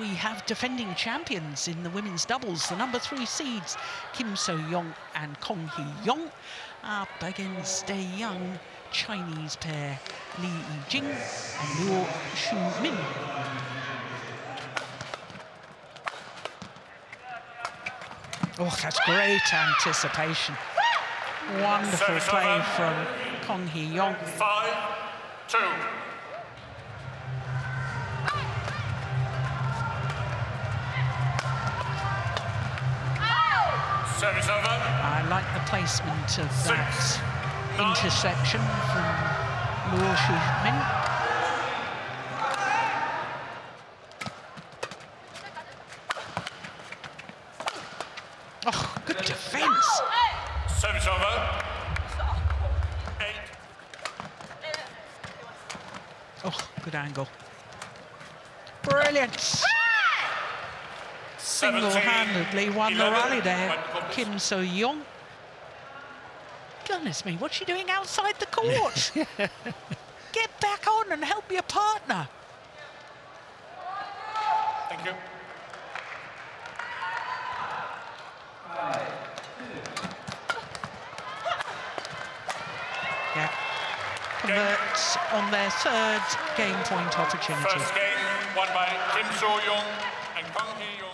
we have defending champions in the women's doubles, the number three seeds, Kim So-yeong and Kong Hee-yong, up against a young Chinese pair, Li Yijing and Luo Xu-min. Oh, that's great anticipation. Wonderful play from Kong Hee-yong. Five, two. Service over. I like the placement of Six, that nine. intersection from Luo Xu-min. Oh, good defence. Service over. Eight, Oh, good angle. Brilliant. seventeen. Single-handedly won the rally there, Kim So-yeong. Goodness me, what's she doing outside the court? Get back on and help your partner. Thank you. Yeah. Converts on their third game point opportunity. First game won by Kim So-yeong and Kong Hee-yong.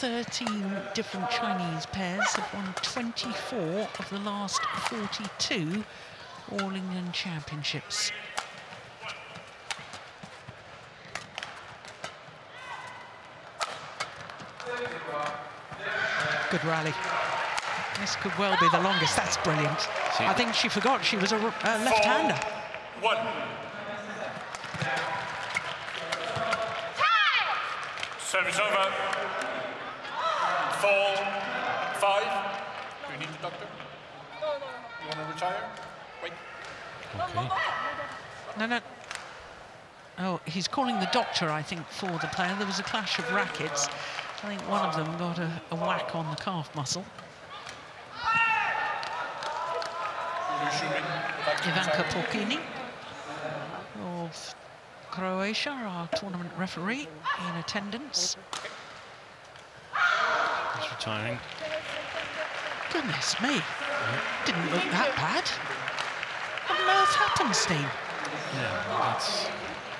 13 different Chinese pairs have won 24 of the last 42 All England Championships. Good rally. This could well be the longest. That's brilliant. See- I think she forgot she was a, r- uh, a left-hander. One. Service over. Four, five. Do you need the doctor? No, no, no. You want to retire? Wait. Okay. No, no. Oh, he's calling the doctor, I think, for the player. There was a clash of rackets. I think one of them got a, a whack on the calf muscle. You should be- would like to Ivanka retire. Porkini of Croatia, our tournament referee, in attendance. He's retiring. Goodness me, didn't look that bad. What on earth happened, Steve? Yeah, that's.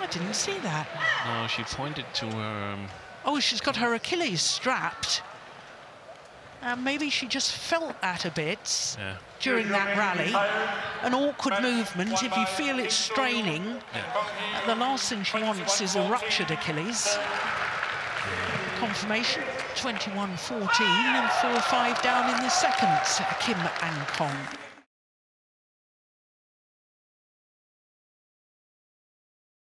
I didn't see that. No, she pointed to her. Um, Oh, she's got her Achilles strapped. Uh, maybe she just felt that a bit yeah. during that rally. An awkward movement. If you feel it straining, uh, the last thing she wants is a ruptured Achilles. Confirmation 21 14 and 4 5 down in the second. Kim and Kong.